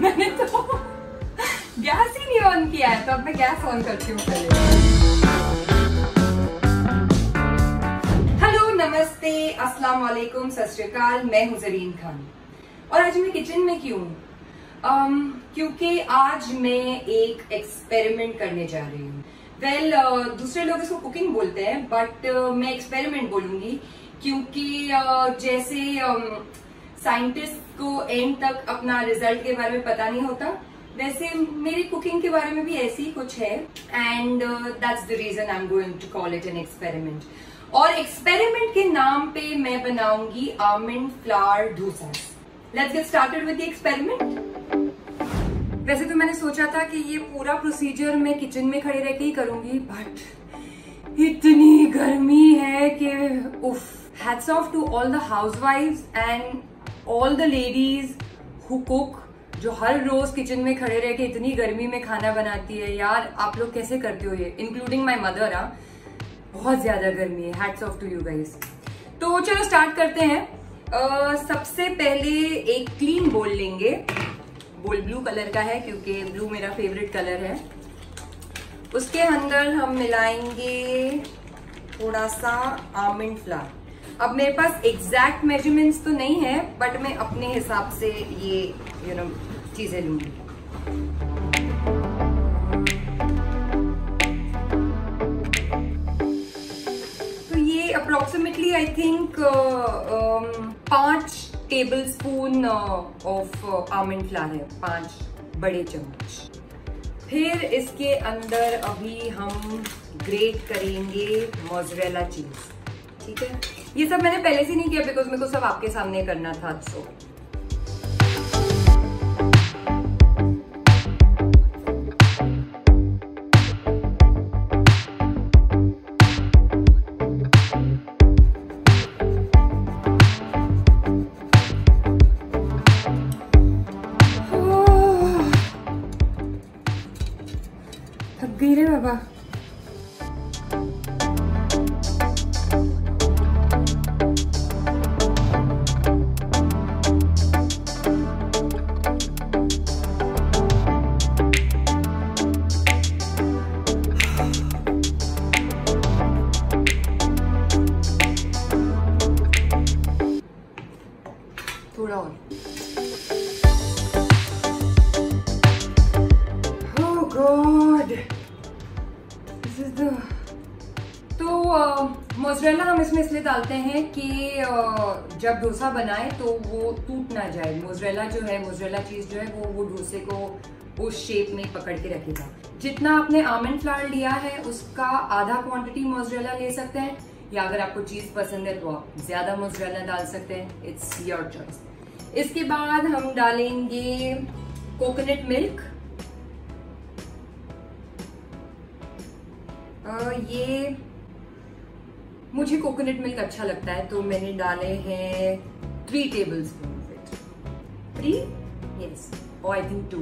मैंने तो गैस ही नहीं ऑन किया है तो अब मैं गैस ऑन करती हूँ पहले। हेलो नमस्ते अस्सलाम वालेकुम सत मैं हूँ जरीन खान। और आज मैं किचन में क्यों? um, क्योंकि आज मैं एक एक्सपेरिमेंट करने जा रही हूँ। वेल well, uh, दूसरे लोग इसको कुकिंग बोलते हैं बट uh, मैं एक्सपेरिमेंट बोलूँगी क्योंकि uh, जैसे साइंटिस्ट को एंड तक अपना रिज़ल्ट के बारे में पता नहीं होता। वैसे मेरी कुकिंग के बारे में भी ऐसी ही कुछ है। And that's the reason I am going to call it an experiment और एक्सपेरिमेंट के नाम पे मैं बनाऊँगी almond flour dosa let's get started with the experiment वैसे तो मैंने सोचा था कि ये पूरा प्रोसीजर मैं किचन में खड़े रह के ही करूँगी बट इतनी गर्मी है कि, उफ। Hats off to all the हाउसवाइफ्स and all the ladies who cook जो हर रोज किचन में खड़े रह के इतनी गर्मी में खाना बनाती है यार आप लोग कैसे करते हो ये? इंक्लूडिंग माई मदर आ बहुत ज़्यादा गर्मी है। Hats off to you guys तो चलो स्टार्ट करते हैं। uh, सबसे पहले एक क्लीन बोल लेंगे। बोल ब्लू कलर का है क्योंकि ब्लू मेरा फेवरेट कलर है। उसके अंदर हम मिलाएँगे थोड़ा सा आमंड फ्लावर अब मेरे पास एग्जैक्ट मेजरमेंट्स तो नहीं है बट मैं अपने हिसाब से ये यू नो चीज़ें लूँगी। तो ये अप्रोक्सीमेटली आई थिंक पाँच tablespoon of almond flour है, पाँच बड़े चम्मच। फिर इसके अंदर अभी हम ग्रेट करेंगे मोजरेला चीज़ ठीक है? ये सब मैंने पहले से नहीं किया बिकॉज़ मेरे को सब आपके सामने करना था सो. गई रे बाबा। थोड़ा और Oh God. तो मोजरेला हम इसमें इसलिए डालते हैं कि जब डोसा बनाए तो वो टूट ना जाए। मोजरेला जो है मोजरेला चीज़ जो है, वो वो डोसे को उस शेप में पकड़ के रखेगा। जितना आपने आमंड फ्लावर लिया है, उसका आधा क्वांटिटी मोजरेला ले सकते हैं, या अगर आपको चीज़ पसंद है तो आप ज़्यादा मोजरेला डाल सकते हैं। इट्स योर चॉइस इसके बाद हम डालेंगे कोकोनट मिल्क ये मुझे कोकोनट मिल्क अच्छा लगता है तो मैंने डाले हैं three tablespoon three yes और आई थिंक टू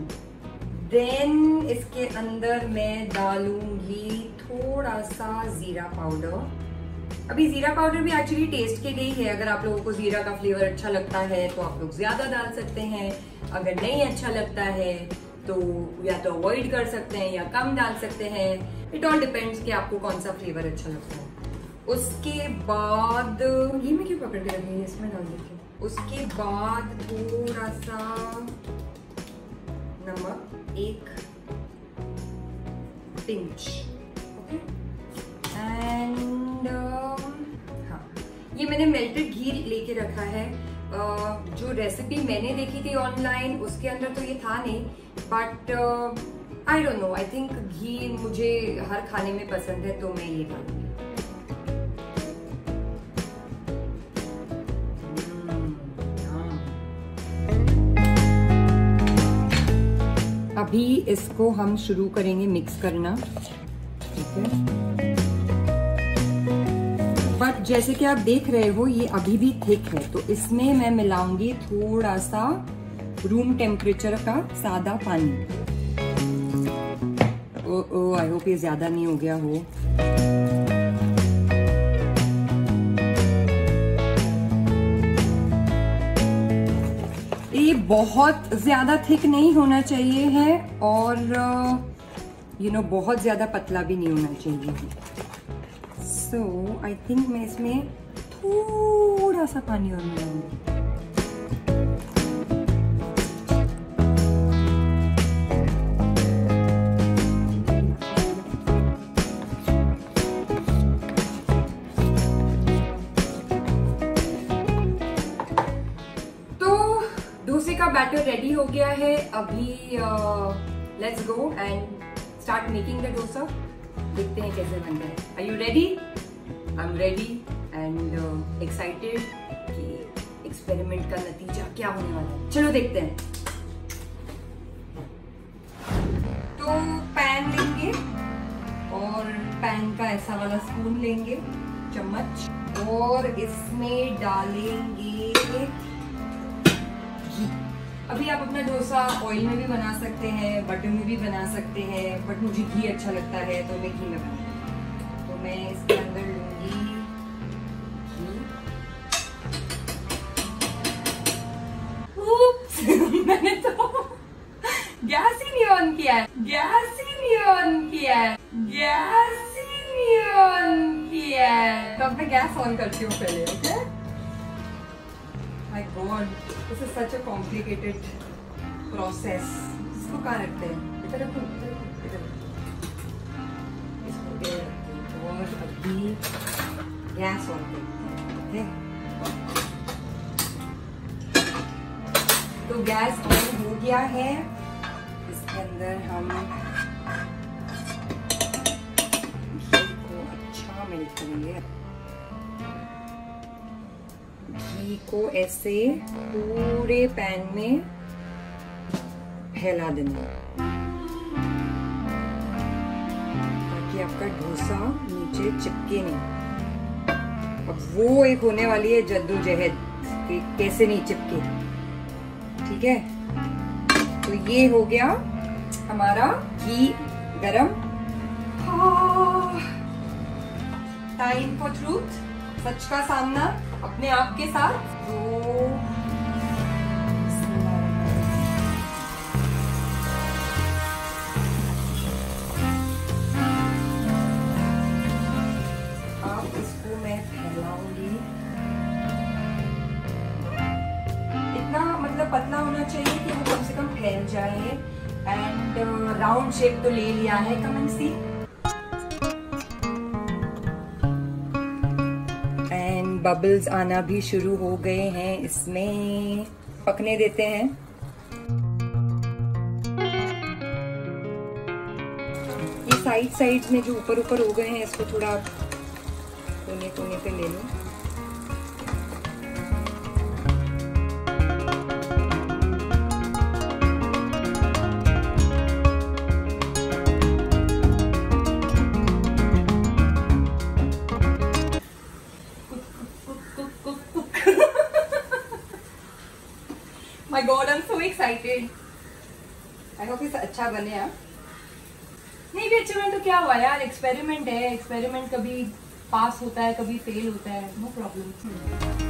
देन इसके अंदर मैं डालूँगी थोड़ा सा जीरा पाउडर. अभी जीरा पाउडर भी एक्चुअली टेस्ट के लिए ही है। अगर आप लोगों को जीरा का फ्लेवर अच्छा लगता है तो आप लोग ज़्यादा डाल सकते हैं। अगर नहीं अच्छा लगता है तो या तो अवॉइड कर सकते हैं या कम डाल सकते हैं। इट ऑल डिपेंड्स कि आपको कौन सा फ्लेवर अच्छा लगता है। उसके बाद, ये मैं क्यों पकड़ के रखी है? इसमें डाल देती हूँ। उसके बाद थोड़ा सा नमक, एक पिंच ओके एंड हाँ। ये मैंने मेल्टेड घी लेके रखा है। जो रेसिपी मैंने देखी थी ऑनलाइन उसके अंदर तो ये था नहीं but I don't know I think घी मुझे हर खाने में पसंद है तो मैं ये डालूँगी अभी इसको हम शुरू करेंगे मिक्स करना। ठीक है। बट जैसे कि आप देख रहे हो, ये अभी भी थिक है। तो इसमें मैं मिलाऊँगी थोड़ा सा रूम टेम्परेचर का सादा पानी। ओ ओ आई होप ये ज़्यादा नहीं हो गया हो। ये बहुत ज़्यादा थिक नहीं होना चाहिए है और यू नो बहुत ज़्यादा पतला भी नहीं होना चाहिए सो आई थिंक मैं इसमें थोड़ा सा पानी और मिलाऊँगी बैटर रेडी हो गया है। अभी let's go and start making the dosa देखते हैं कैसे बनता है। Are you ready I am ready and excited कि एक्सपेरिमेंट का नतीजा क्या होने वाला है। चलो देखते हैं। तो पैन लेंगे और पैन का ऐसा वाला स्पून लेंगे, चम्मच, और इसमें डालेंगे घी। अभी आप अपना डोसा ऑयल में भी बना सकते हैं बटर में भी बना सकते हैं बट मुझे घी अच्छा लगता है तो मैं घी बनाऊँ तो मैं इसके अंदर लूँगी मैंने तो गैस ही नहीं ऑन किया है। गैस ही नहीं ऑन किया है। गैस ही नहीं ऑन किया है। तो अब मैं गैस ऑन करती हूँ पहले okay my God this is such a complicated process इसको कहाँ रखते हैं? इधर रखो इसको और अभी गैस ऑन करते हैं तो गैस ऑन हो गया है। इसके अंदर हम घी को अच्छा मेल्ट करेंगे घी को ऐसे पूरे पैन में फैला देना। ताकि आपका डोसा नीचे चिपके नहीं। अब वो एक होने वाली है जद्दोजहद कि कैसे नहीं चिपके। ठीक है? तो ये हो गया हमारा घी गरम। टाइम फॉर ट्रूथ सच का सामना अपने आप के साथ। तो मैं फैलाऊँगी। इतना मतलब पतला होना चाहिए कि वो कम से कम फैल जाए। एंड राउंड शेप तो ले लिया है कमेंट सी बबल्स आना भी शुरू हो गए हैं, इसमें पकने देते हैं। ये साइड साइड में जो ऊपर ऊपर हो गए हैं, इसको थोड़ा कोने कोने पे ले लो। एक्साइटेड आई होप इस अच्छा बने आप नहीं, भी अच्छे बने तो क्या हुआ यार? एक्सपेरिमेंट है एक्सपेरिमेंट कभी पास होता है, कभी फेल होता है नो प्रॉब्लम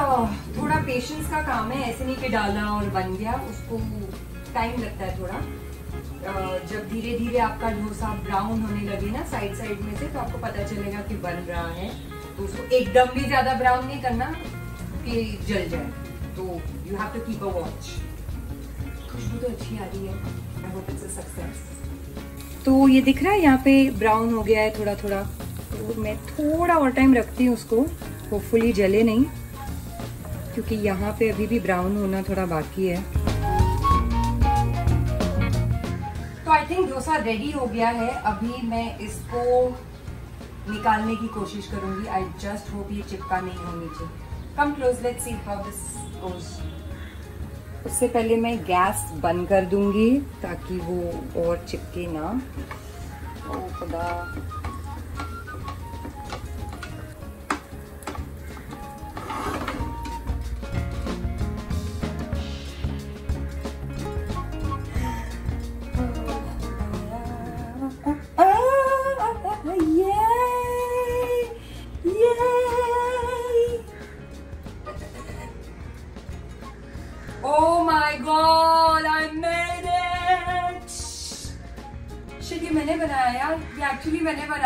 पेशेंस का काम है, ऐसे नहीं कि डाला और बन गया, उसको टाइम लगता है थोड़ा। जब धीरे धीरे आपका डोसा ब्राउन होने लगे ना साइड साइड में से तो आपको पता चलेगा कि बन रहा है। तो उसको एकदम भी ज़्यादा ब्राउन नहीं करना कि जल जाए। तो you have to keep a watch खुशबू तो अच्छी आ रही है। I hope it's a success तो ये दिख रहा है यहाँ पे ब्राउन हो गया है थोड़ा थोड़ा तो मैं थोड़ा और टाइम रखती हूँ उसको। होपफुली जले नहीं। क्योंकि यहाँ पे अभी भी ब्राउन होना थोड़ा बाकी है। तो आई थिंक डोसा रेडी हो गया है। अभी मैं इसको निकालने की कोशिश करूँगी। आई जस्ट होप ये चिपका नहीं हो नीचे। Come close let's see how this goes उससे पहले मैं गैस बंद कर दूँगी ताकि वो और चिपके ना। ओ खुदा।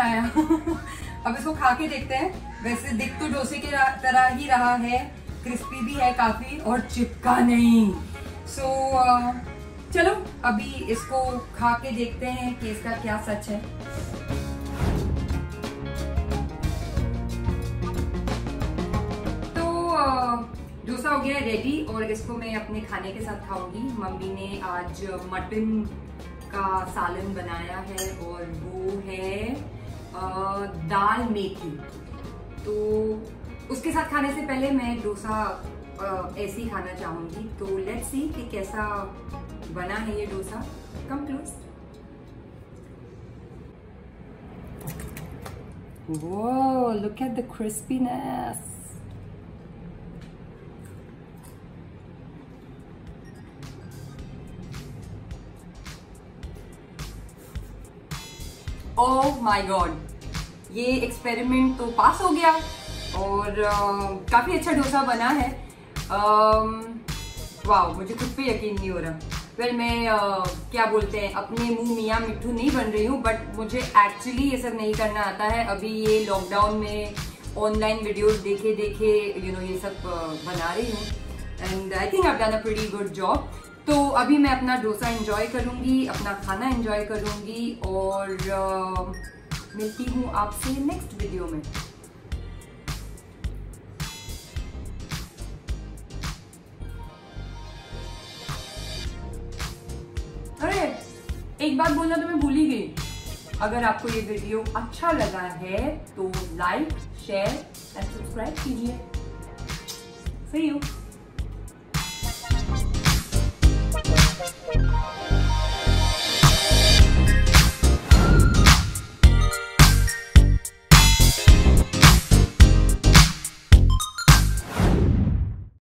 बनाया अब इसको खा के देखते हैं। वैसे दिख तो डोसे के तरह ही रहा है। क्रिस्पी भी है काफ़ी और चिपका नहीं। सो so, uh, चलो अभी इसको खा के देखते हैं कि इसका क्या सच है। तो डोसा हो गया रेडी और इसको मैं अपने खाने के साथ खाऊँगी। मम्मी ने आज मटन का सालन बनाया है और वो है दाल मेथी। तो उसके साथ खाने से पहले मैं डोसा ऐसे ही खाना चाहूँगी। तो लेट्स सी कि कैसा बना है ये डोसा। कम क्लोज वो look at the crispiness. Oh my God. ये एक्सपेरिमेंट तो पास हो गया और uh, काफ़ी अच्छा डोसा बना है। वाह मुझे खुद पे यकीन नहीं हो रहा। वेल well, मैं uh, क्या बोलते हैं अपने मुँह मियाँ मिट्टू नहीं बन रही हूँ बट मुझे एक्चुअली ये सब नहीं करना आता है। अभी ये लॉकडाउन में ऑनलाइन वीडियोस देखे देखे यू you नो know, ये सब बना रही हूँ। And I think I done a pretty good job तो अभी मैं अपना डोसा एंजॉय करूँगी, अपना खाना एंजॉय करूँगी और मिलती हूँ आपसे नेक्स्ट वीडियो में। अरे, एक बात बोलना तो मैं भूल ही गई। अगर आपको ये वीडियो अच्छा लगा है तो लाइक शेयर एंड सब्सक्राइब कीजिए। See you Thank you.